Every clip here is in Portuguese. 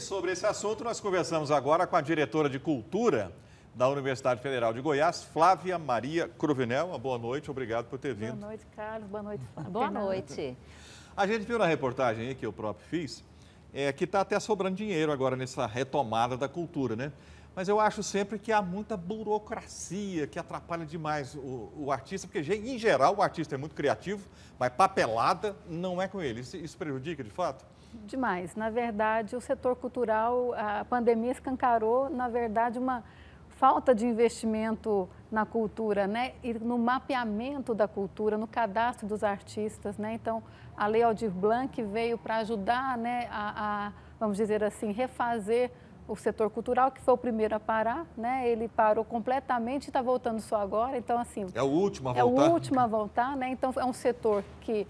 sobre esse assunto, nós conversamos agora com a diretora de Cultura da Universidade Federal de Goiás, Flávia Maria Cruvinel. Uma boa noite, obrigado por ter vindo. Boa noite, Carlos. Boa noite, Flávia. Boa noite. A gente viu na reportagem aí que eu próprio fiz, é, que está até sobrando dinheiro agora nessa retomada da cultura, né? Mas eu acho sempre que há muita burocracia que atrapalha demais o, o, artista, porque em geral o artista é muito criativo, mas papelada não é com ele. Isso, isso prejudica de fato? Demais. Na verdade, o setor cultural, a pandemia escancarou, na verdade, uma falta de investimento na cultura, né? E no mapeamento da cultura, no cadastro dos artistas, né? Então, a Lei Aldir Blanc veio para ajudar, né, a, a, vamos dizer assim, refazer o setor cultural, que foi o primeiro a parar, né? Ele parou completamente e está voltando só agora. Então, assim. É o último a voltar. É o último a voltar, né? Então, é um setor que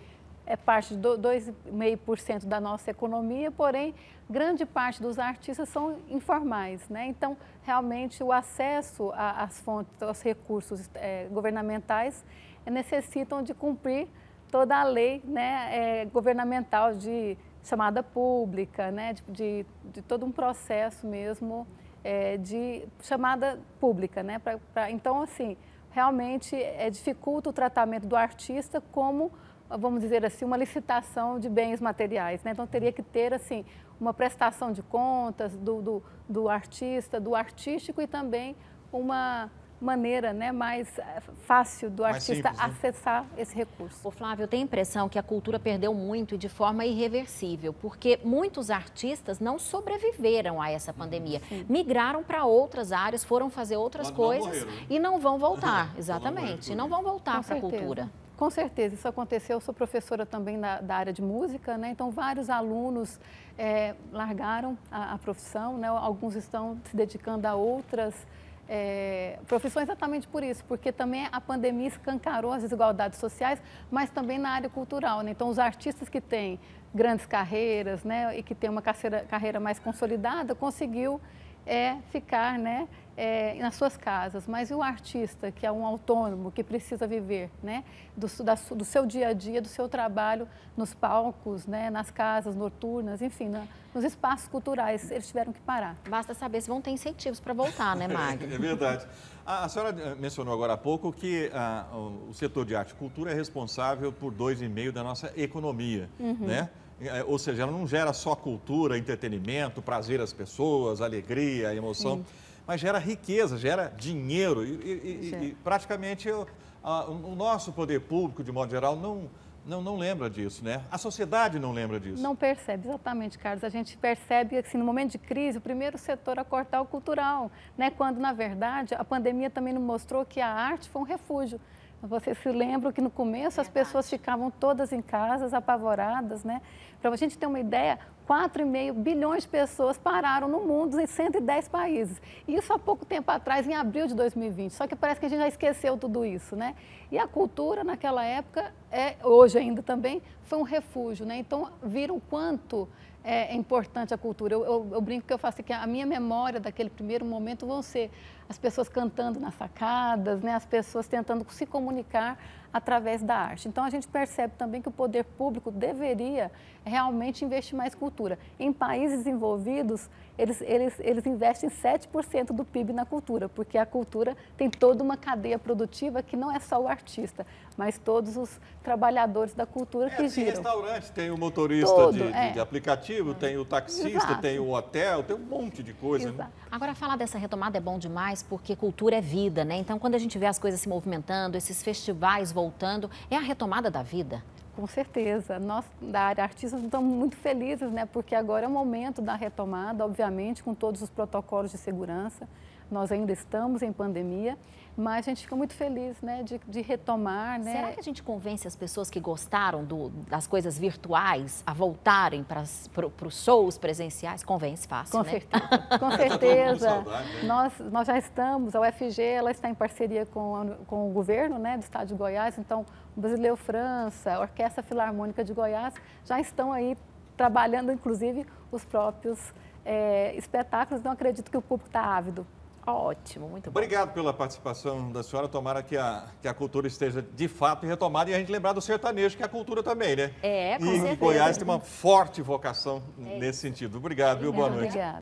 é parte de 2,5% da nossa economia, porém, grande parte dos artistas são informais, né? Então, realmente, o acesso às fontes, aos recursos é, governamentais necessitam de cumprir toda a lei né, é, governamental de chamada pública, né, de, de, de todo um processo mesmo é, de chamada pública. Né, pra, pra, então, assim, realmente é, dificulta o tratamento do artista como, vamos dizer assim, uma licitação de bens materiais. Né? Então, teria que ter, assim, uma prestação de contas do, do, do artista, do artístico e também uma maneira né, mais eh, fácil do artista simples, né? acessar esse recurso. O Flávio, eu tenho a impressão que a cultura perdeu muito e de forma irreversível, porque muitos artistas não sobreviveram a essa pandemia. Sim. Migraram para outras áreas, foram fazer outras Mas coisas não morreram, né? e não vão voltar, exatamente, não, não vão voltar para a cultura. Com certeza, isso aconteceu. Eu sou professora também da, da área de música, né? então vários alunos é, largaram a, a profissão, né? alguns estão se dedicando a outras é, profissões exatamente por isso, porque também a pandemia escancarou as desigualdades sociais, mas também na área cultural. Né? Então, os artistas que têm grandes carreiras né, e que têm uma carreira, carreira mais consolidada, conseguiu é ficar né, é, nas suas casas. Mas e o artista, que é um autônomo, que precisa viver né, do, da, do seu dia a dia, do seu trabalho nos palcos, né, nas casas noturnas, enfim, na, nos espaços culturais, eles tiveram que parar. Basta saber se vão ter incentivos para voltar, né, Magno? é verdade. A, a, senhora eh, mencionou agora há pouco que a, ah, o, o setor de arte e cultura é responsável por dois e meio da nossa economia, uhum. né? É, ou seja, ela não gera só cultura, entretenimento, prazer às pessoas, alegria, emoção, Sim. mas gera riqueza, gera dinheiro. E, e, e praticamente o, a, o nosso poder público, de modo geral, não, não, não lembra disso, né? A sociedade não lembra disso. Não percebe, exatamente, Carlos. A gente percebe que, assim, no momento de crise, o primeiro setor a cortar é o cultural, né? Quando, na verdade, a pandemia também nos mostrou que a arte foi um refúgio. Você se lembra que no começo as pessoas ficavam todas em casas, apavoradas, né? Para a gente ter uma ideia, 4,5 bilhões de pessoas pararam no mundo em 110 países. Isso há pouco tempo atrás, em abril de 2020. Só que parece que a gente já esqueceu tudo isso, né? E a cultura naquela época, é, hoje ainda também, foi um refúgio, né? Então, viram o quanto é, importante a cultura. Eu, eu, eu, brinco que eu faço que a minha memória daquele primeiro momento vão ser as pessoas cantando nas sacadas, né, as pessoas tentando se comunicar através da arte. Então a gente percebe também que o poder público deveria realmente investir mais cultura. Em países desenvolvidos, eles, eles, eles investem 7% do PIB na cultura, porque a cultura tem toda uma cadeia produtiva que não é só o artista, mas todos os trabalhadores da cultura é, que tem giram. restaurante, tem o motorista de, é. de, aplicativo, tem o taxista, Exato. tem o hotel, tem um monte de coisa. Né? Agora, falar dessa retomada é bom demais, porque cultura é vida, né? Então, quando a gente vê as coisas se movimentando, esses festivais voltando, é a retomada da vida. Com certeza. Nós, da área artística, estamos muito felizes, né? Porque agora é o momento da retomada, obviamente, com todos os protocolos de segurança. Nós ainda estamos em pandemia, mas a gente fica muito feliz né, de, de retomar. Né? Será que a gente convence as pessoas que gostaram do, das coisas virtuais a voltarem para, os shows presenciais? Convence fácil, Com né? certeza. Com certeza. saudade, né? nós, nós já estamos, a UFG ela está em parceria com, com o governo né, do estado de Goiás, então o Brasileiro França, a Orquestra Filarmônica de Goiás já estão aí trabalhando, inclusive, os próprios é, espetáculos. Então, acredito que o público está ávido Ótimo, muito bom. Obrigado pela participação da senhora. Tomara que a, que a cultura esteja de fato retomada e a gente lembrar do sertanejo, que é a cultura também, né? É, com e certeza. Goiás tem uma forte vocação é. nesse sentido. Obrigado, viu? Boa noite. Obrigada.